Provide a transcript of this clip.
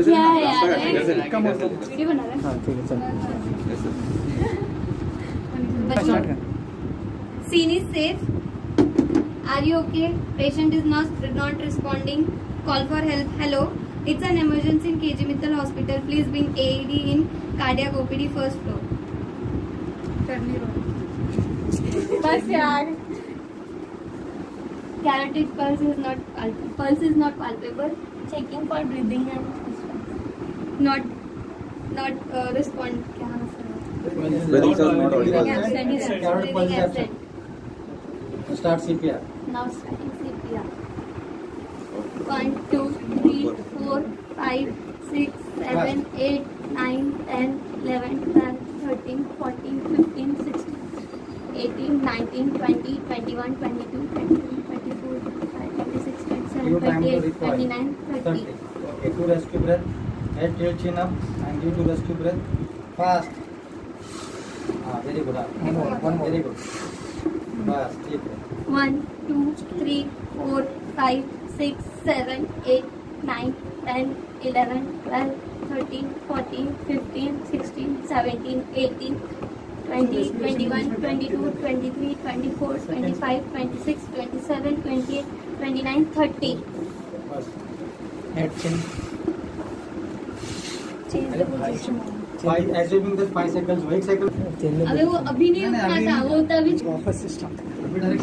क्या है यार कम हो वीडियो बना रहा हाँ ठीक है चल है स्टार्ट बच्चों कर scene is safe are you okay patient is not not responding call for help hello it's an emergency in kg mittal hospital please bring aed in cardiac opd first floor बस यार carotid pulse is not pul- pulse is not palpable checking for breathing and Not not uh, respond क्या Breathing sound not audible. absent is absent is absent Start CPR. Now starting CPR. One, two, three, four, five, six, seven, eight, nine, ten, eleven, twelve, thirteen, fourteen, fifteen, sixteen, eighteen, nineteen, twenty, twenty-one, twenty-two, twenty-three, twenty-four, twenty-five, twenty-six, twenty-seven, Your time to twenty-eight, required. twenty-nine, thirty. 30. Okay, two rescue breath. Head tilt chin up and give two rescue breath. Fast. Ah, very good. ah. One more, one more. Very good. बस ठीक है One, two, three, four, five, six, seven, eight, nine, ten, eleven, twelve, thirteen, fourteen, fifteen, sixteen, seventeen, eighteen, twenty, twenty-one, twenty-two, twenty-three, twenty-four, twenty-five, twenty-six, twenty-seven, twenty-eight, twenty-nine, thirty. बस head chin Change the position. Five assuming that एक second अबे वो अभी नहीं नहीं, था वो तभी वापस से स्टार्ट डायरेक्ट